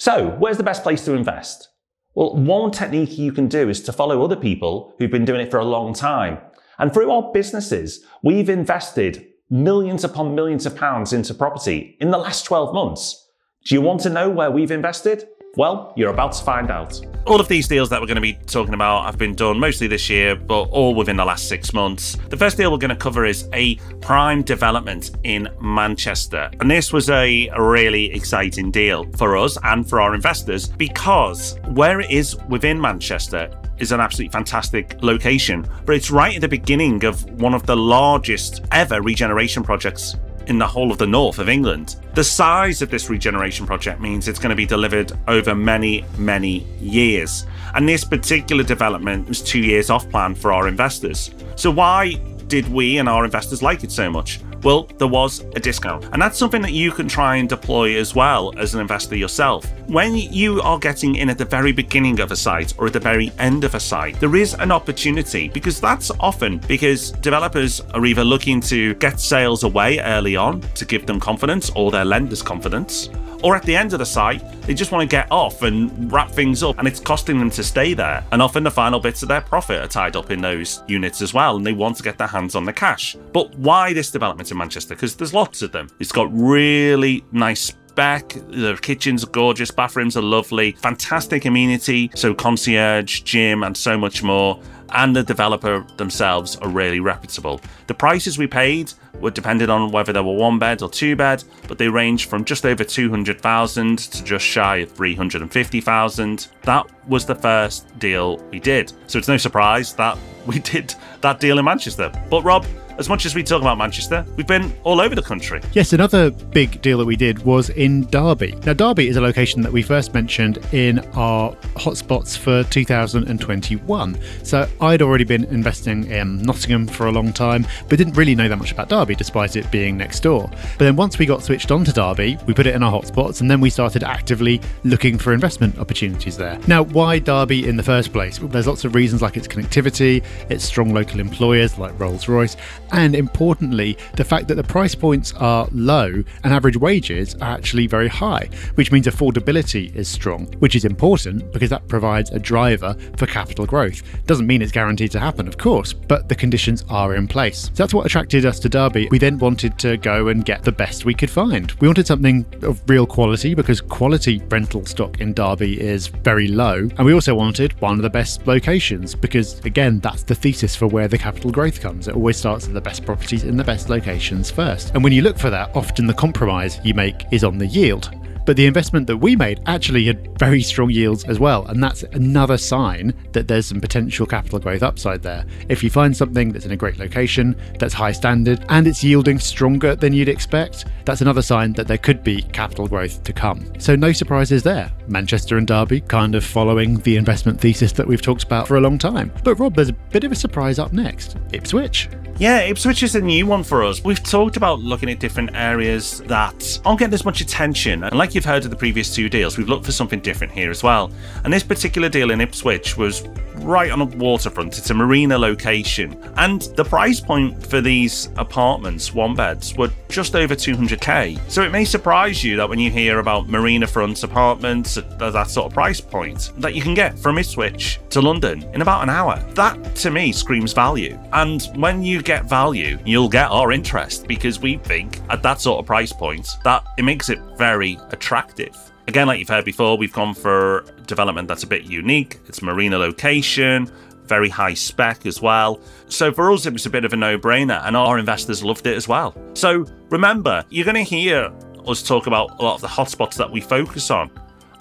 So, where's the best place to invest? Well, one technique you can do is to follow other people who've been doing it for a long time. And through our businesses, we've invested millions upon millions of pounds into property in the last 12 months. Do you want to know where we've invested? Well, you're about to find out. All of these deals that we're going to be talking about have been done mostly this year, but all within the last six months. The first deal we're going to cover is a prime development in Manchester. And this was a really exciting deal for us and for our investors because where it is within Manchester is an absolutely fantastic location, but it's right at the beginning of one of the largest ever regeneration projects in the whole of the north of England. The size of this regeneration project means it's going to be delivered over many, many years. And this particular development was two years off plan for our investors. So, why did we and our investors like it so much? Well, there was a discount. And that's something that you can try and deploy as well as an investor yourself. When you are getting in at the very beginning of a site or at the very end of a site, there is an opportunity because that's often because developers are either looking to get sales away early on to give them confidence or their lenders confidence, or at the end of the site, they just want to get off and wrap things up, and it's costing them to stay there. And often the final bits of their profit are tied up in those units as well, and they want to get their hands on the cash. But why this development in Manchester? Because there's lots of them. It's got really nice spec. The kitchen's are gorgeous, bathrooms are lovely, fantastic amenity, so concierge, gym, and so much more. And the developer themselves are really reputable. The prices we paid were dependent on whether they were one bed or two bed, but they range from just over 200,000 to just shy of 350,000. That was the first deal we did. So it's no surprise that we did that deal in Manchester. But Rob, as much as we talk about Manchester, we've been all over the country. Yes, another big deal that we did was in Derby. Now, Derby is a location that we first mentioned in our hotspots for 2021. So I'd already been investing in Nottingham for a long time, but didn't really know that much about Derby despite it being next door. But then once we got switched on to Derby, we put it in our hotspots and then we started actively looking for investment opportunities there. Now, why Derby in the first place? Well, there's lots of reasons like its connectivity, its strong local employers like Rolls Royce, and importantly, the fact that the price points are low and average wages are actually very high, which means affordability is strong, which is important because that provides a driver for capital growth. Doesn't mean it's guaranteed to happen, of course, but the conditions are in place. So that's what attracted us to Derby. We then wanted to go and get the best we could find. We wanted something of real quality because quality rental stock in Derby is very low, and we also wanted one of the best locations because, again, that's the thesis for where the capital growth comes. It always starts at the best properties in the best locations first. And when you look for that, often the compromise you make is on the yield. But the investment that we made actually had very strong yields as well. And that's another sign that there's some potential capital growth upside there. If you find something that's in a great location, that's high standard, and it's yielding stronger than you'd expect, that's another sign that there could be capital growth to come. So, no surprises there. Manchester and Derby kind of following the investment thesis that we've talked about for a long time. But, Rob, there's a bit of a surprise up next Ipswich. Yeah, Ipswich is a new one for us. We've talked about looking at different areas that aren't getting as much attention. And like you've heard of the previous two deals, we've looked for something different here as well. And this particular deal in Ipswich was right on a waterfront. It's a marina location. And the price point for these apartments, one beds, were just over 200k. So it may surprise you that when you hear about marina front apartments at that sort of price point, that you can get from Ipswich to London in about an hour. That to me screams value. And when you get value, you'll get our interest because we think at that sort of price point that it makes it very attractive. Again, like you've heard before, we've gone for development that's a bit unique. It's marina location, very high spec as well. So for us, it was a bit of a no brainer, and our investors loved it as well. So remember, you're going to hear us talk about a lot of the hotspots that we focus on.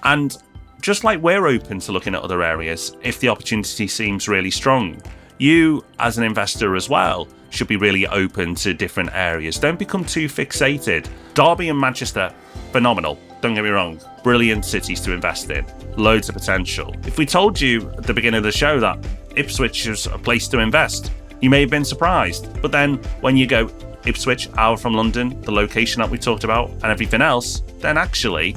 And just like we're open to looking at other areas if the opportunity seems really strong, you, as an investor as well, should be really open to different areas. Don't become too fixated. Derby and Manchester, phenomenal. Don't get me wrong, brilliant cities to invest in, loads of potential. If we told you at the beginning of the show that Ipswich is a place to invest, you may have been surprised. But then when you go Ipswich, hour from London, the location that we talked about, and everything else, then actually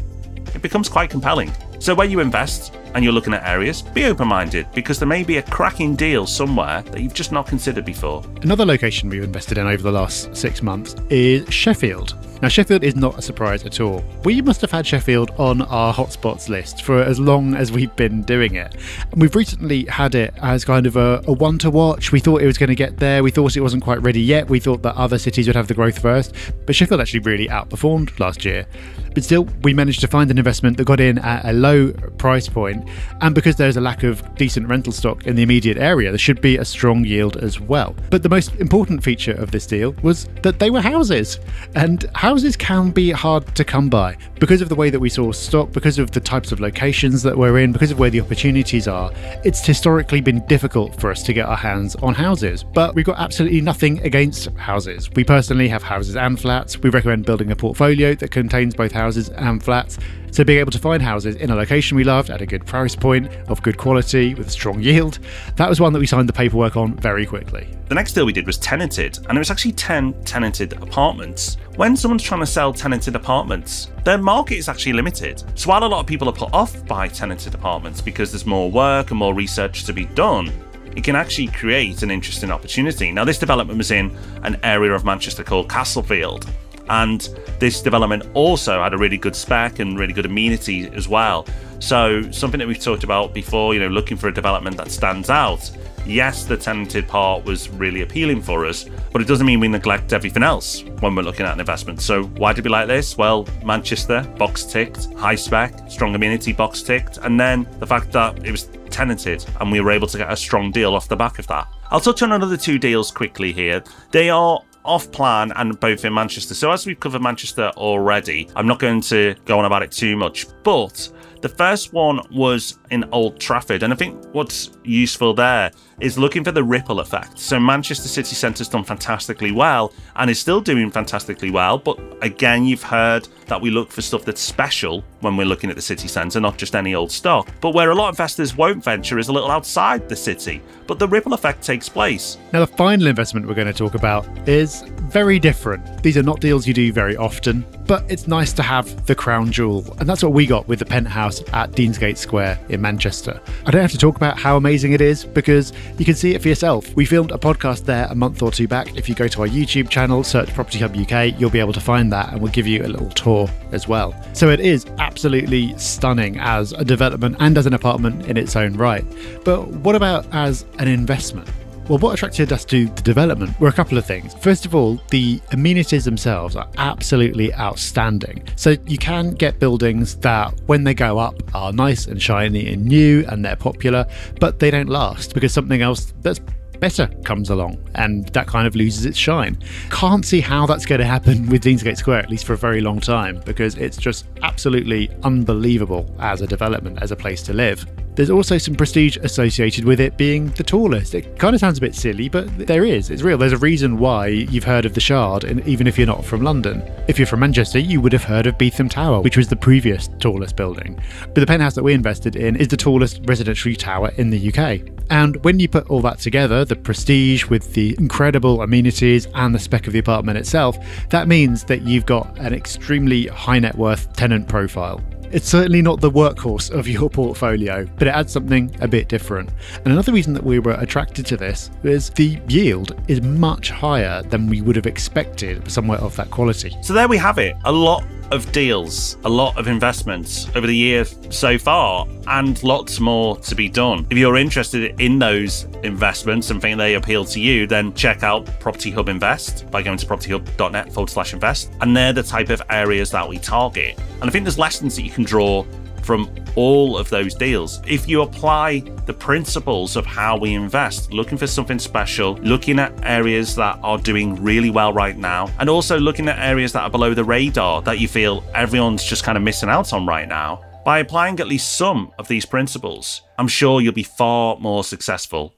it becomes quite compelling. So when you invest and you're looking at areas, be open minded because there may be a cracking deal somewhere that you've just not considered before. Another location we've invested in over the last six months is Sheffield. Now, Sheffield is not a surprise at all. We must have had Sheffield on our hotspots list for as long as we've been doing it. And we've recently had it as kind of a, a one to watch. We thought it was going to get there. We thought it wasn't quite ready yet. We thought that other cities would have the growth first. But Sheffield actually really outperformed last year. But still, we managed to find an investment that got in at a low price point. and because there's a lack of decent rental stock in the immediate area, there should be a strong yield as well. But the most important feature of this deal was that they were houses, and houses can be hard to come by because of the way that we source stock, because of the types of locations that we're in, because of where the opportunities are. It's historically been difficult for us to get our hands on houses, but we've got absolutely nothing against houses. We personally have houses and flats. We recommend building a portfolio that contains both houses and flats. So being able to find houses in a location we loved at a good price point, of good quality, with a strong yield, that was one that we signed the paperwork on very quickly. The next deal we did was tenanted, and it was actually 10 tenanted apartments. When someone's trying to sell tenanted apartments, their market is actually limited. So while a lot of people are put off by tenanted apartments because there's more work and more research to be done, it can actually create an interesting opportunity. Now, this development was in an area of Manchester called Castlefield, and this development also had a really good spec and really good amenity as well. So, something that we've talked about before, you know, looking for a development that stands out. Yes, the tenanted part was really appealing for us, but it doesn't mean we neglect everything else when we're looking at an investment. So, why did we like this? Well, Manchester, box ticked, high spec, strong amenity, box ticked, and then the fact that it was tenanted and we were able to get a strong deal off the back of that. I'll touch on another two deals quickly here. They are off plan and both in Manchester. So, as we've covered Manchester already, I'm not going to go on about it too much, but the first one was in Old Trafford, and I think what's useful there is looking for the ripple effect. So Manchester City Centre's done fantastically well and is still doing fantastically well, but again, you've heard that we look for stuff that's special when we're looking at the city centre, not just any old stock. But where a lot of investors won't venture is a little outside the city, but the ripple effect takes place. Now, the final investment we're going to talk about is very different. These are not deals you do very often, but it's nice to have the crown jewel, and that's what we got with the penthouse at Deansgate Square in Manchester. I don't have to talk about how amazing it is because you can see it for yourself. We filmed a podcast there a month or two back. If you go to our YouTube channel, search Property Hub UK, you'll be able to find that, and we'll give you a little tour as well. So it is absolutely stunning as a development and as an apartment in its own right. But what about as an investment? Well, what attracted us to the development were a couple of things. First of all, the amenities themselves are absolutely outstanding. So you can get buildings that, when they go up, are nice and shiny and new and they're popular, but they don't last because something else that's better comes along and that kind of loses its shine. Can't see how that's going to happen with Deansgate Square, at least for a very long time, because it's just absolutely unbelievable as a development, as a place to live. There's also some prestige associated with it being the tallest. It kind of sounds a bit silly, but there is. It's real. There's a reason why you've heard of the Shard, and even if you're not from London. If you're from Manchester, you would have heard of Beetham Tower, which was the previous tallest building. But the penthouse that we invested in is the tallest residential tower in the UK. And when you put all that together, the prestige with the incredible amenities and the spec of the apartment itself, that means that you've got an extremely high net worth tenant profile. It's certainly not the workhorse of your portfolio, but it adds something a bit different. And another reason that we were attracted to this is the yield is much higher than we would have expected for somewhere of that quality. So there we have it. A lot of deals, a lot of investments over the year so far, and lots more to be done. If you're interested in those investments and think they appeal to you, then check out Property Hub Invest by going to propertyhub.net forward slash invest. And they're the type of areas that we target. And I think there's lessons that you can draw from all of those deals. If you apply the principles of how we invest, looking for something special, looking at areas that are doing really well right now, and also looking at areas that are below the radar that you feel everyone's just kind of missing out on right now, by applying at least some of these principles, I'm sure you'll be far more successful.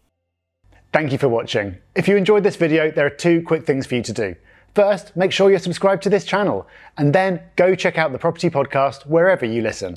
Thank you for watching. If you enjoyed this video, there are two quick things for you to do. First, make sure you're subscribed to this channel, and then go check out the Property Podcast wherever you listen.